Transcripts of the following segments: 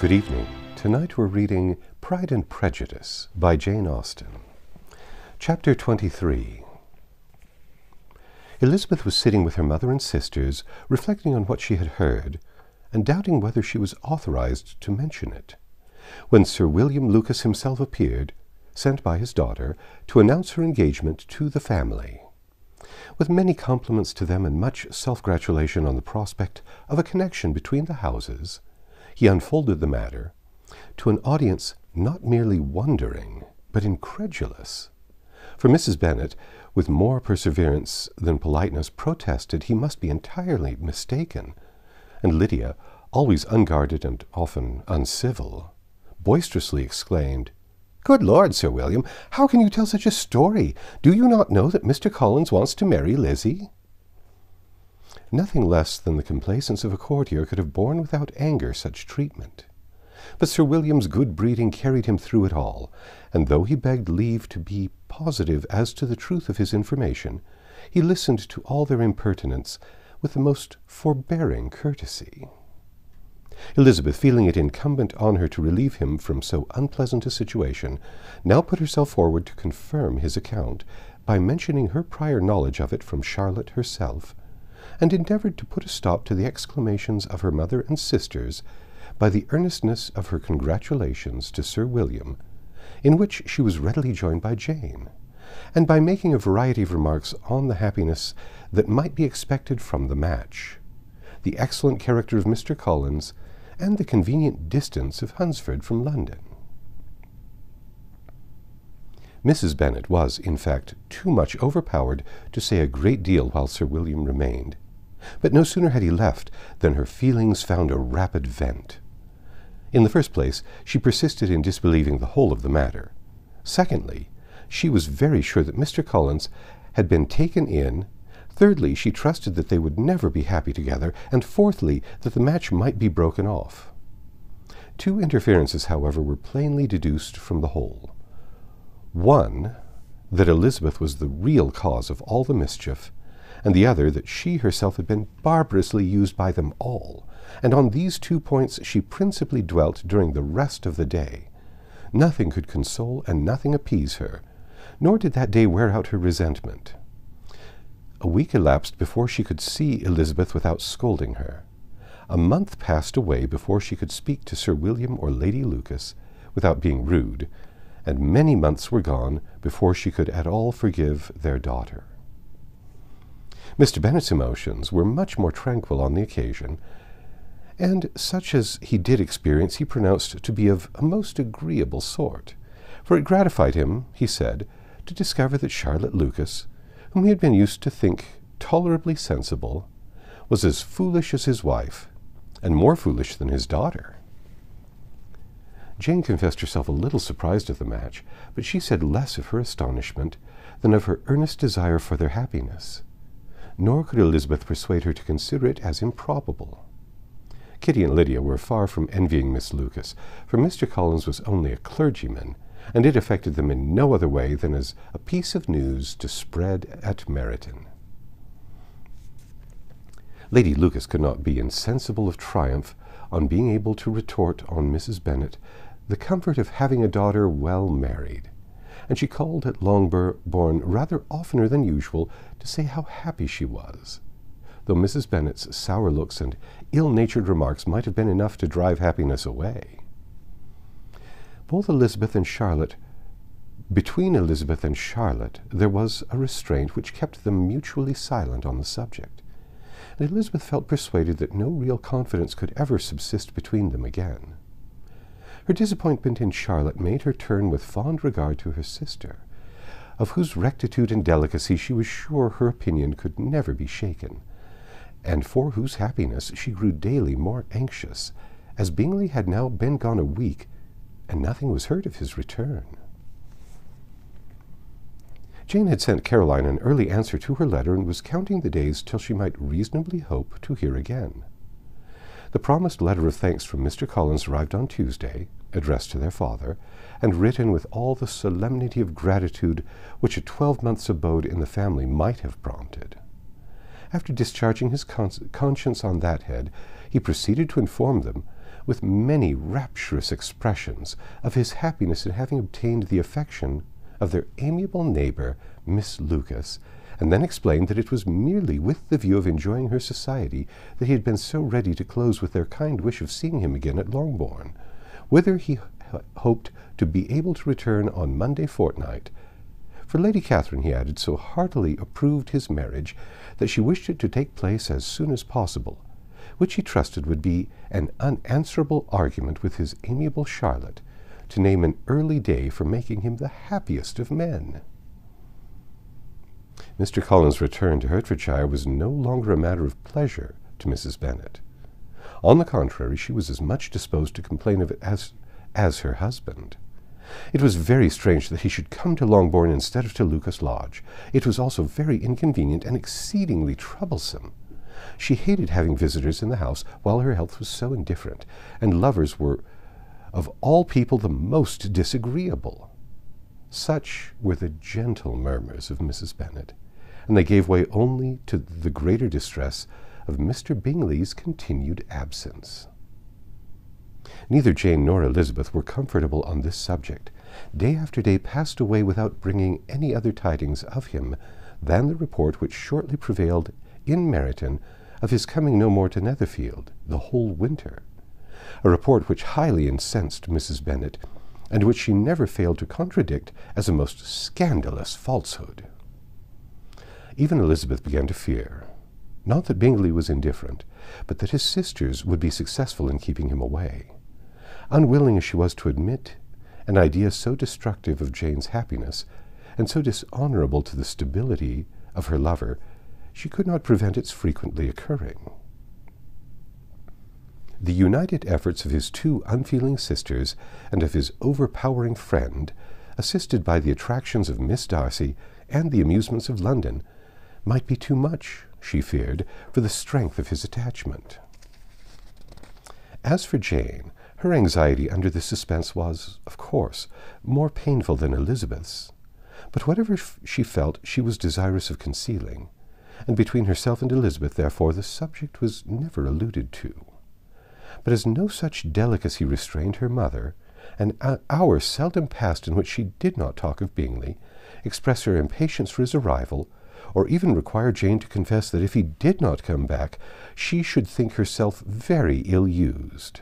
Good evening. Tonight we're reading Pride and Prejudice by Jane Austen. Chapter 23 Elizabeth was sitting with her mother and sisters, reflecting on what she had heard, and doubting whether she was authorized to mention it, when Sir William Lucas himself appeared, sent by his daughter, to announce her engagement to the family. With many compliments to them and much self-gratulation on the prospect of a connection between the houses, he unfolded the matter to an audience not merely wondering, but incredulous. For Mrs. Bennet, with more perseverance than politeness, protested he must be entirely mistaken, and Lydia, always unguarded and often uncivil, boisterously exclaimed, Good Lord, Sir William, how can you tell such a story? Do you not know that Mr. Collins wants to marry Lizzie? Nothing less than the complaisance of a courtier could have borne without anger such treatment. But Sir William's good breeding carried him through it all, and though he begged leave to be positive as to the truth of his information, he listened to all their impertinence with the most forbearing courtesy. Elizabeth, feeling it incumbent on her to relieve him from so unpleasant a situation, now put herself forward to confirm his account by mentioning her prior knowledge of it from Charlotte herself, and endeavored to put a stop to the exclamations of her mother and sisters by the earnestness of her congratulations to Sir William, in which she was readily joined by Jane, and by making a variety of remarks on the happiness that might be expected from the match, the excellent character of Mr. Collins, and the convenient distance of Hunsford from London. Mrs. Bennet was, in fact, too much overpowered to say a great deal while Sir William remained, but no sooner had he left than her feelings found a rapid vent. In the first place, she persisted in disbelieving the whole of the matter. Secondly, she was very sure that Mr. Collins had been taken in. Thirdly, she trusted that they would never be happy together. And fourthly, that the match might be broken off. Two interferences, however, were plainly deduced from the whole. One, that Elizabeth was the real cause of all the mischief, and the other that she herself had been barbarously used by them all, and on these two points she principally dwelt during the rest of the day. Nothing could console and nothing appease her, nor did that day wear out her resentment. A week elapsed before she could see Elizabeth without scolding her. A month passed away before she could speak to Sir William or Lady Lucas without being rude, and many months were gone before she could at all forgive their daughter. Mr. Bennet's emotions were much more tranquil on the occasion, and such as he did experience he pronounced to be of a most agreeable sort, for it gratified him, he said, to discover that Charlotte Lucas, whom he had been used to think tolerably sensible, was as foolish as his wife, and more foolish than his daughter. Jane confessed herself a little surprised at the match, but she said less of her astonishment than of her earnest desire for their happiness nor could Elizabeth persuade her to consider it as improbable. Kitty and Lydia were far from envying Miss Lucas, for Mr. Collins was only a clergyman, and it affected them in no other way than as a piece of news to spread at Meryton. Lady Lucas could not be insensible of triumph on being able to retort on Mrs. Bennet the comfort of having a daughter well married, and she called at Longbourn rather oftener than usual to say how happy she was, though Mrs. Bennet's sour looks and ill-natured remarks might have been enough to drive happiness away. Both Elizabeth and Charlotte between Elizabeth and Charlotte there was a restraint which kept them mutually silent on the subject, and Elizabeth felt persuaded that no real confidence could ever subsist between them again. Her disappointment in Charlotte made her turn with fond regard to her sister, of whose rectitude and delicacy she was sure her opinion could never be shaken, and for whose happiness she grew daily more anxious, as Bingley had now been gone a week, and nothing was heard of his return. Jane had sent Caroline an early answer to her letter and was counting the days till she might reasonably hope to hear again. The promised letter of thanks from Mr. Collins arrived on Tuesday, addressed to their father, and written with all the solemnity of gratitude which a twelve months' abode in the family might have prompted. After discharging his conscience on that head, he proceeded to inform them, with many rapturous expressions of his happiness in having obtained the affection of their amiable neighbor, Miss Lucas, and then explained that it was merely with the view of enjoying her society that he had been so ready to close with their kind wish of seeing him again at Longbourn, whither he hoped to be able to return on Monday fortnight. For Lady Catherine, he added, so heartily approved his marriage that she wished it to take place as soon as possible, which he trusted would be an unanswerable argument with his amiable Charlotte, to name an early day for making him the happiest of men. Mr. Collins' return to Hertfordshire was no longer a matter of pleasure to Mrs. Bennet. On the contrary, she was as much disposed to complain of it as, as her husband. It was very strange that he should come to Longbourn instead of to Lucas Lodge. It was also very inconvenient and exceedingly troublesome. She hated having visitors in the house while her health was so indifferent, and lovers were of all people the most disagreeable. Such were the gentle murmurs of Mrs. Bennet, and they gave way only to the greater distress of Mr. Bingley's continued absence. Neither Jane nor Elizabeth were comfortable on this subject. Day after day passed away without bringing any other tidings of him than the report which shortly prevailed in Meryton of his coming no more to Netherfield the whole winter, a report which highly incensed Mrs. Bennet, and which she never failed to contradict as a most scandalous falsehood. Even Elizabeth began to fear, not that Bingley was indifferent, but that his sisters would be successful in keeping him away. Unwilling as she was to admit an idea so destructive of Jane's happiness, and so dishonorable to the stability of her lover, she could not prevent its frequently occurring. The united efforts of his two unfeeling sisters and of his overpowering friend, assisted by the attractions of Miss Darcy and the amusements of London, might be too much, she feared, for the strength of his attachment. As for Jane, her anxiety under this suspense was, of course, more painful than Elizabeth's. But whatever she felt, she was desirous of concealing, and between herself and Elizabeth, therefore, the subject was never alluded to. But as no such delicacy restrained her mother, an hour seldom passed in which she did not talk of Bingley, express her impatience for his arrival, or even require Jane to confess that if he did not come back, she should think herself very ill used.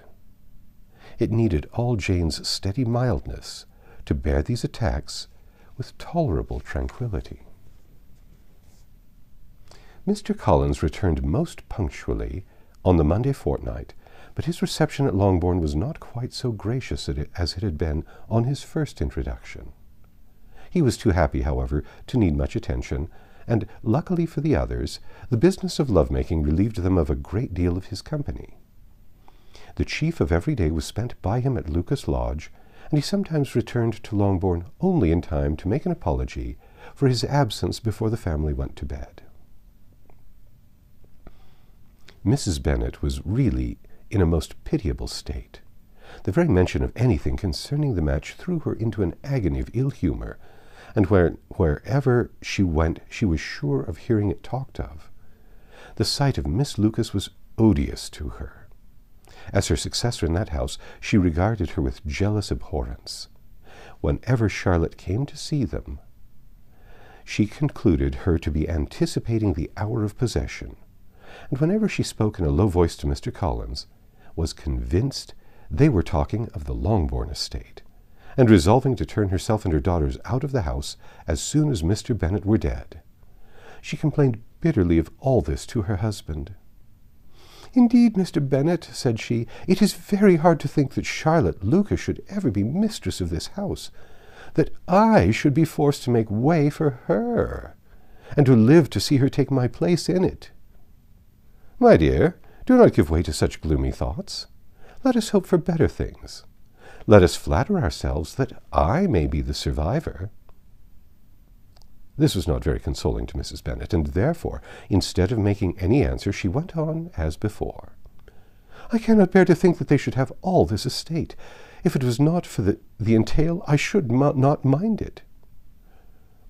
It needed all Jane's steady mildness to bear these attacks with tolerable tranquillity. Mr. Collins returned most punctually on the Monday fortnight, but his reception at Longbourn was not quite so gracious as it had been on his first introduction. He was too happy, however, to need much attention, and luckily for the others, the business of love-making relieved them of a great deal of his company. The chief of every day was spent by him at Lucas Lodge, and he sometimes returned to Longbourn only in time to make an apology for his absence before the family went to bed. Mrs. Bennet was really in a most pitiable state. The very mention of anything concerning the match threw her into an agony of ill humour, and where, wherever she went she was sure of hearing it talked of. The sight of Miss Lucas was odious to her. As her successor in that house, she regarded her with jealous abhorrence. Whenever Charlotte came to see them, she concluded her to be anticipating the hour of possession, and whenever she spoke in a low voice to Mr. Collins, was convinced they were talking of the Longbourn estate, and resolving to turn herself and her daughters out of the house as soon as Mr. Bennet were dead. She complained bitterly of all this to her husband. Indeed, Mr. Bennet, said she, it is very hard to think that Charlotte Lucas should ever be mistress of this house, that I should be forced to make way for her, and to live to see her take my place in it. My dear, do not give way to such gloomy thoughts. Let us hope for better things. Let us flatter ourselves that I may be the survivor, this was not very consoling to Mrs. Bennet, and therefore, instead of making any answer, she went on as before. I cannot bear to think that they should have all this estate. If it was not for the, the entail, I should not mind it.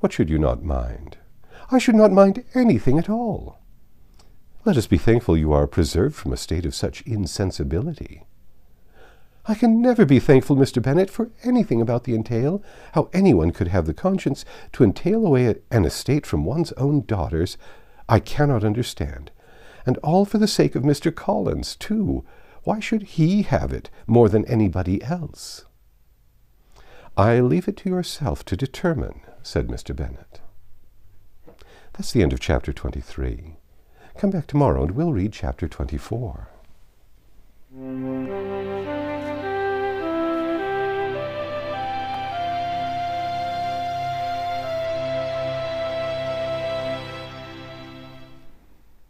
What should you not mind? I should not mind anything at all. Let us be thankful you are preserved from a state of such insensibility. I can never be thankful, Mr. Bennet, for anything about the entail. How anyone could have the conscience to entail away an estate from one's own daughters, I cannot understand. And all for the sake of Mr. Collins, too. Why should he have it more than anybody else? I leave it to yourself to determine, said Mr. Bennet. That's the end of chapter 23. Come back tomorrow and we'll read chapter 24.